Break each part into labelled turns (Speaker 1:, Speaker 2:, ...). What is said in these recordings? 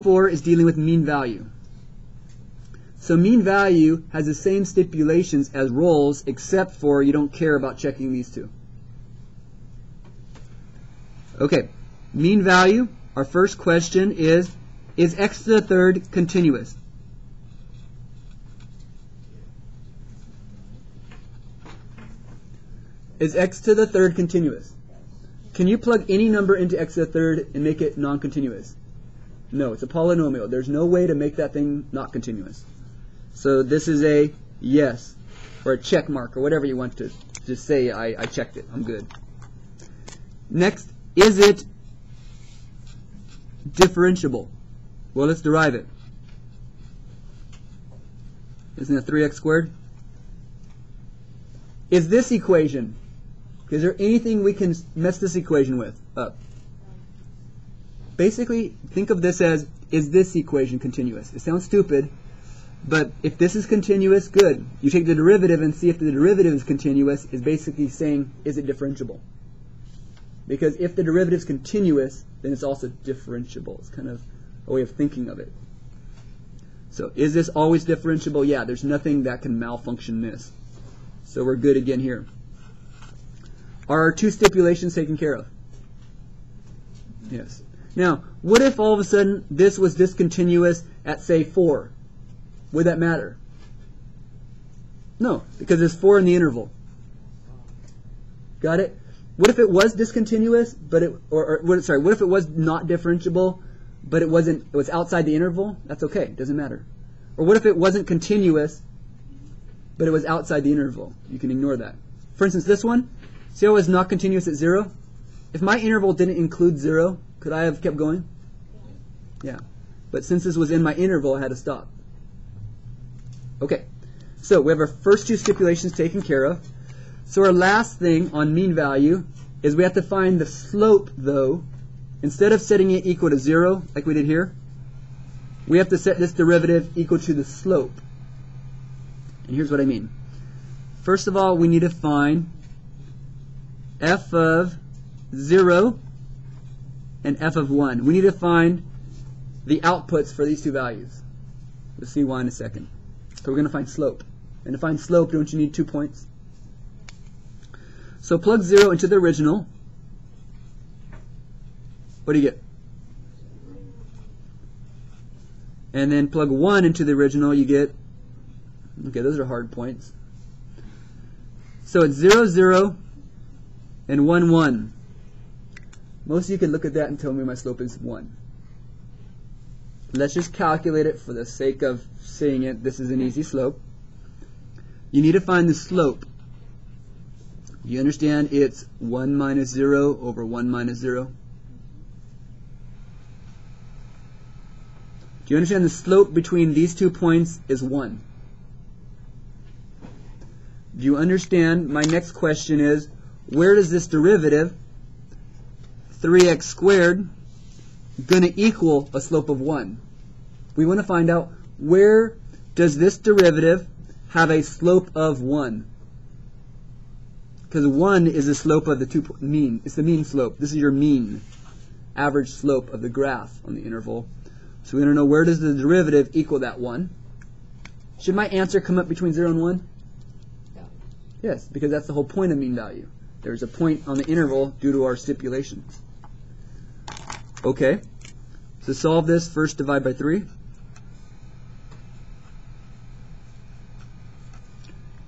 Speaker 1: Four is dealing with mean value. So mean value has the same stipulations as Rolle's, except for you don't care about checking these two. Okay, mean value, our first question is, is x to the third continuous? Is x to the third continuous? Can you plug any number into x to the third and make it non-continuous? No, it's a polynomial. There's no way to make that thing not continuous. So this is a yes, or a check mark, or whatever you want to just say, I, I checked it, I'm good. Next, is it differentiable? Well, let's derive it. Isn't it 3x squared? Is this equation is there anything we can mess this equation with up? Basically, think of this as, is this equation continuous? It sounds stupid, but if this is continuous, good. You take the derivative and see if the derivative is continuous is basically saying, is it differentiable? Because if the derivative is continuous, then it's also differentiable. It's kind of a way of thinking of it. So is this always differentiable? Yeah, there's nothing that can malfunction this. So we're good again here. Are our two stipulations taken care of? Yes. Now, what if all of a sudden this was discontinuous at, say, 4? Would that matter? No, because there's 4 in the interval. Got it? What if it was discontinuous, but it, or, or sorry, what if it was not differentiable, but it wasn't, it was outside the interval? That's okay, it doesn't matter. Or what if it wasn't continuous, but it was outside the interval? You can ignore that. For instance, this one, See how it's not continuous at 0? If my interval didn't include 0, could I have kept going? Yeah. But since this was in my interval, I had to stop. Okay. So we have our first two stipulations taken care of. So our last thing on mean value is we have to find the slope, though. Instead of setting it equal to 0, like we did here, we have to set this derivative equal to the slope. And here's what I mean. First of all, we need to find f of 0 and f of 1. We need to find the outputs for these two values. We'll see why in a second. So we're going to find slope. And to find slope, don't you need two points? So plug 0 into the original. What do you get? And then plug 1 into the original, you get, okay, those are hard points. So it's 0, 0, and 1, 1. Most of you can look at that and tell me my slope is 1. Let's just calculate it for the sake of seeing it. This is an easy slope. You need to find the slope. You understand it's 1 minus 0 over 1 minus 0? Do you understand the slope between these two points is 1? Do you understand my next question is where does this derivative, 3x squared, going to equal a slope of 1? We want to find out where does this derivative have a slope of 1? Because 1 is the slope of the two mean. It's the mean slope. This is your mean, average slope of the graph on the interval. So we want to know where does the derivative equal that 1? Should my answer come up between 0 and 1? Yeah. Yes, because that's the whole point of mean value. There's a point on the interval due to our stipulation. Okay. To solve this, first divide by 3.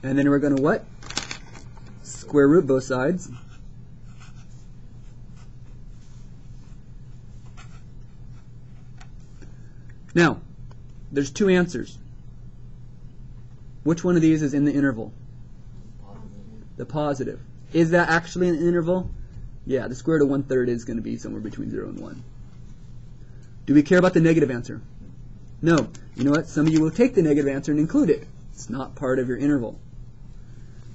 Speaker 1: And then we're going to what? Square root both sides. Now, there's two answers. Which one of these is in the interval? The positive. Is that actually an interval? Yeah, the square root of one third is going to be somewhere between 0 and 1. Do we care about the negative answer? No. You know what? Some of you will take the negative answer and include it. It's not part of your interval.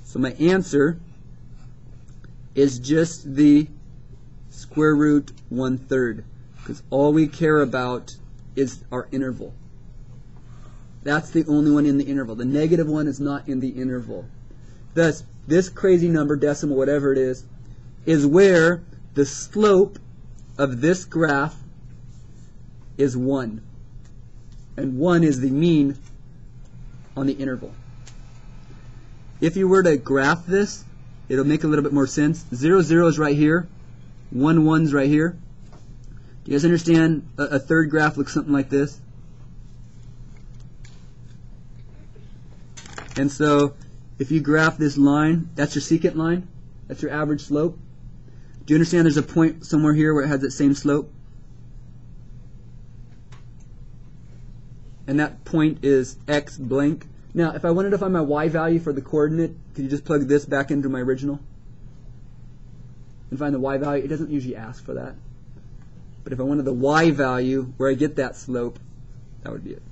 Speaker 1: So my answer is just the square root one third because all we care about is our interval. That's the only one in the interval. The negative one is not in the interval. Thus, this crazy number, decimal, whatever it is, is where the slope of this graph is 1. And 1 is the mean on the interval. If you were to graph this, it'll make a little bit more sense. 0, 0 is right here. 1, 1 is right here. Do you guys understand a, a third graph looks something like this? And so if you graph this line, that's your secant line. That's your average slope. Do you understand there's a point somewhere here where it has that same slope? And that point is x blank. Now, if I wanted to find my y value for the coordinate, could you just plug this back into my original? And find the y value? It doesn't usually ask for that. But if I wanted the y value, where I get that slope, that would be it.